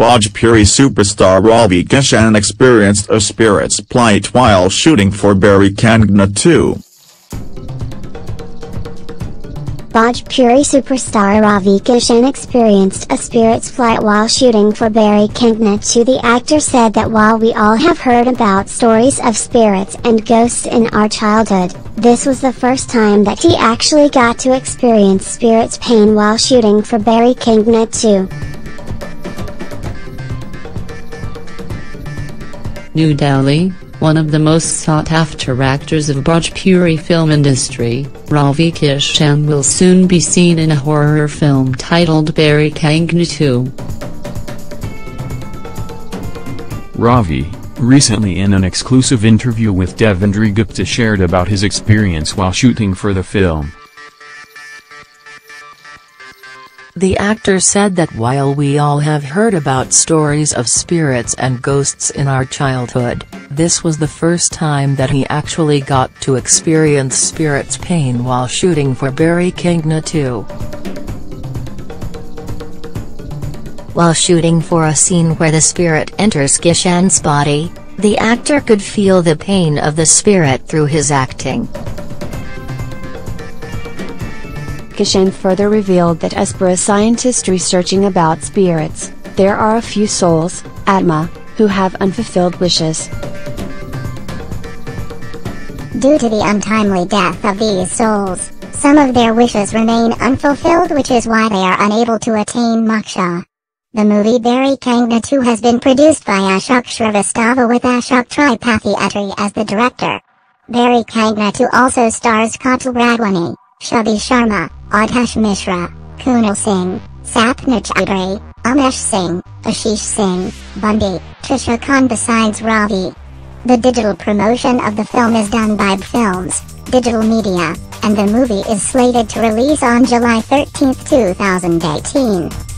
Bhojpuri superstar Ravi Kishan experienced a spirit's plight while shooting for Bairi Kangna 2. Bhojpuri superstar Ravi Kishan experienced a spirit's flight while shooting for Bairi Kangna 2. The actor said that while we all have heard about stories of spirits and ghosts in our childhood, this was the first time that he actually got to experience spirit's pain while shooting for Bairi Kangna 2. New Delhi, one of the most sought-after actors of Bhojpuri film industry, Ravi Kishan will soon be seen in a horror film titled Bairi Kangna 2. Ravi, recently in an exclusive interview with Devendra Gupta shared about his experience while shooting for the film. The actor said that while we all have heard about stories of spirits and ghosts in our childhood, this was the first time that he actually got to experience spirit's pain while shooting for Bairi Kangna 2. While shooting for a scene where the spirit enters Kishan's body, the actor could feel the pain of the spirit through his acting. Kishan further revealed that as per a scientist researching about spirits, there are a few souls, Atma, who have unfulfilled wishes. Due to the untimely death of these souls, some of their wishes remain unfulfilled which is why they are unable to attain moksha. The movie Bairi Kangna 2 has been produced by Ashok Shrivastava with Ashok Tripathi Attri as the director. Bairi Kangna 2 also stars Kapil Radwani, Shubhi Sharma, Adhish Mishra, Kunal Singh, Sapna Chaudhary, Amesh Singh, Ashish Singh, Bundy, Trisha Khan besides Ravi. The digital promotion of the film is done by Films, Digital Media, and the movie is slated to release on July 13, 2018.